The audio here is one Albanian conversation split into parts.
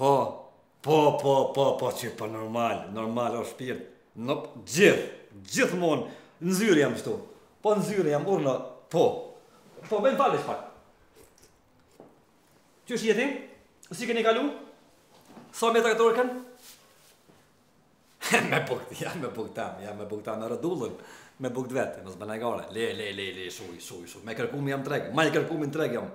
Po, po, po, po, po, që po normal, normal o shpirt. Në gjith, gjithmonë në zyrë jam këtu. Po në zyrë jam urna. Po. Po bën falë veç pak. Qysh jeni? Si keni kalu? Sa metra katror kanë? me buk, ja me buk tam, ja me buk tam në rëdullën, me buk dvetë, mos ban gajle, le, le, le, le, shuj, shuj, shuj, më i kërkumi jam n'treg, ma i kërkumi në treg jam.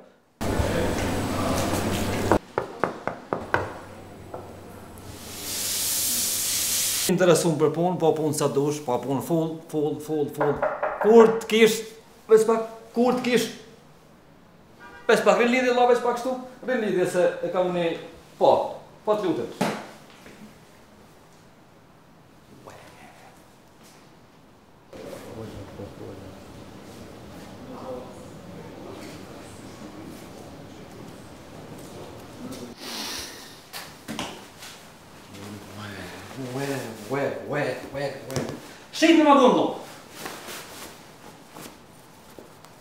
Interesum për punë, po punë sa dush, po punë full, full, full, full, kur të kish, veç pak, kur të kish, Veç pak rri n'lidhje vëlla, veç pak kështu, rri n'lidhje se e kam unë po. Po të lutem. Shejtë në madhurë,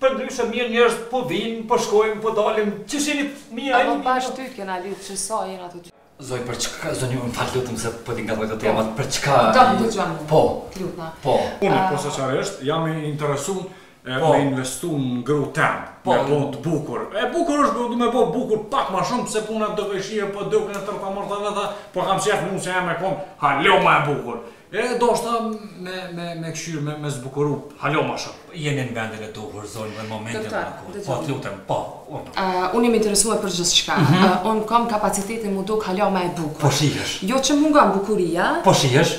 Përndryshe mirë njerëz po vijnë po shkojnë po dalin qysh jeni të mirë a jeni mirë. Abo bash ty të kena lyp qe sa jena aty. Zonjë për çka zonjë më fal lutem se po i ngatërroj temat për çka do të dëgjojmë po urdhno po unë posaçërisht jam i interesum me investu në gru tem me bo të bukur e bukur është du me bo bukur pak ma shumë se puna do këshill po do kënë tërta mërta dhe dhe po kam qef mu qajo me kon hala ma e bukur E doshta me me me këshillu me me zbukuru. Hala ma shumë, jeni në vendin e duhur, zonjë dhe momentin e duhur. Po të lutem, po. Unë jam interesuar për gjithçka. Mm -hmm. uh, unë kam kapacitetin mu duk hala më e bukur. Po shihesh. Jo që mungon bukuria. Po shihesh.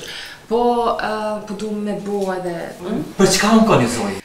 Po uh, po du me bo edhe. Mm? Për çka ankoheni zonjë?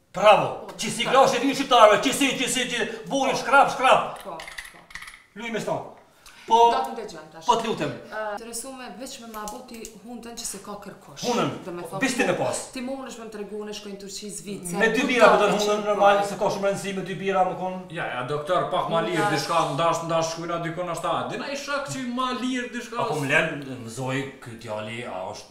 Bravo! Qisi llaf e dinë shqiptarëve, qisi, qisi, qisi, vuri, shkrap, shkrap! Po, po. Luj me stonë. Po, do të ndëgjojmë tash. Po të lutem. Interesume veç me ma bo ti hundën që se ka kërkush. Hundën. Do me thonë. Bishtin e pas. Ti munesh me më tregu a shkojnë Turqi, Zvicër. Me dy bira po do hundën normal, se ka shumë rëndësi me dy bira me konë. Ja, ja, doktor, pak ma lirë, diçka ndash, ndash shkujna dikon është ta. Dina i shak që ma lirë, diçka është. A po më len, më zoj, kjo djali, a është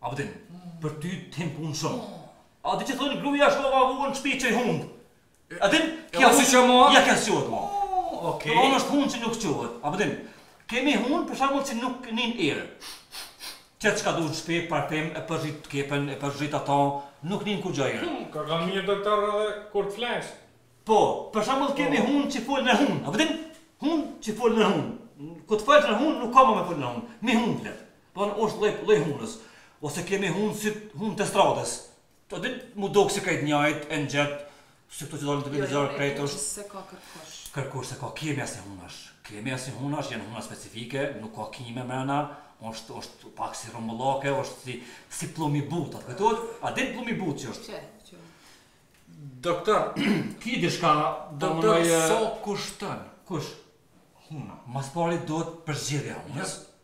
A din, për ty tim punë shumë. A di që thonë gruja është kova vuën në shpi që i hundë. A din? Kjo si që ma? Ja kjo si qëtë ma. Ok. Domethënë është hunë që nuk qëtë. A din? Kemi hunë për shembull që nuk nin erë. Qet çka du në shpi, parfem, e për rritë kepen, e për rritë ato, nuk nin kurgjo erë. Ka ka mirë doktor edhe kur të flesh. Po, për shembull kemi po. hunë që folë në hunë. A din? Hunë që folë në hunë. Kush folë në hunë nuk ka më me folë në hunë. Mi hunë fletë. Po osht lloj lloj hunës. Ose kemi hunë si hunë t'estradës. T'di, mu duk si krejt njajt e nxeht si këto që dalin te televizor krejt osht. Jo jo e s'e ka kërkush. Kërkush s'e ka kemi asi hunash. Kemi asi hunash jan huna specifike nuk ka kime mrena osht osht pak si rrumbullake osht si si pllum i butë a të kujtohet a din pllum i butë që osht. Qe qe. Doktor ki dishka do me ni. Doktor sa kushton. Kush? Huna. Ma s'pari duhet përzgjedhja e hunës.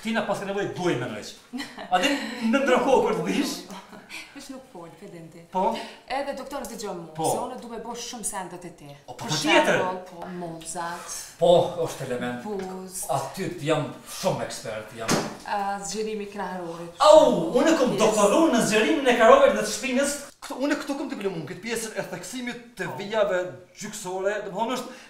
Ti na paske nevojë gojën me ndreq. A din në ndërkohë kur të qesh? Hiç nuk fol, pacienti. Po? Edhe doktor të gjonë mu, po. se unë du me bo shumë sende te ti. O, po po tjetër! Po, mollzat. Po, është element. Buz. Aty t'jam shumë ekspert, jam. A, zgjerimi i kraharorit. Au, unë kom doktoruar në zgjerimin e kraharorit dhe të shpinës. Këtu, unë këtu kom të gëllumun, këtë pjesën e theksimit të vijave gjoksore, dhe më thonë është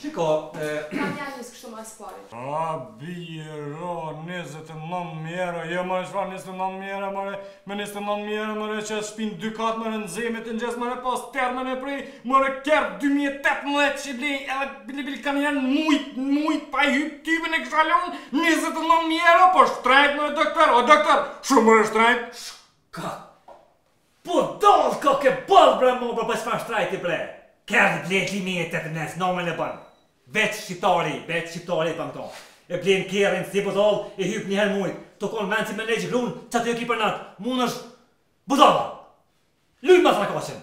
Shiko e. Kom ja nis kështu ma s'pari. A bre njëzet e nëntë mijë euro, jo more çfarë njëzet e nëntë mijë euro more, me njëzet e nëntë mijë euro more qe shpi dykatshe more n'zemër t'Ngjeshit more pas termen e pres more kerr dy mijë e tetëmbëdhjetë që e blej edhe bli bli kam gjashtë mujt mujt pa i hyp ty me n'sallon njëzet e nëntë mijë euro po shtrejt more doktor o doktor shumë more shtrejt shka Budall ka ke boll bre more po çfar shtrejti bre kerr ble dy mijë e tetëmbëdhjetë normal e bën veç shqiptari veç shqiptari i bën këto e blen kerrin si budall i hyp një herë n'mujt të kon menç si me ngi grun ça tjo ki për nat mund osht budalla lun me thrakaçen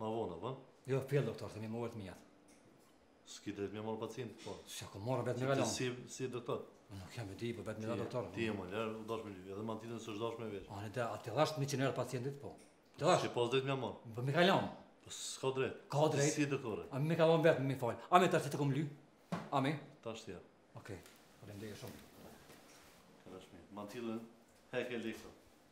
Ma vonë, apo? Jo, pse, doktor, të një më vërtë mjetë. S'ki drejt me marrë pacient, po. S'kom marrë vetë një galon. Si, si doktor? Nuk jam e di, po vetë një galon doktor. Ti e më lërë, u dash me lërë, edhe ma titën së shdash me vesh. A në da, a të dhash një qenerë pacientit, po. Të dhash. Si pas drejt me marrë. Po me galon. Po s'ka drejt. Ka drejt. Si doktor. A me galon vetë me falë. A me tash të kom ly? A me? Tash të jep. Okej. Okay. Faleminderit shumë. Kërëshmi. Ma titën, hek e leksa.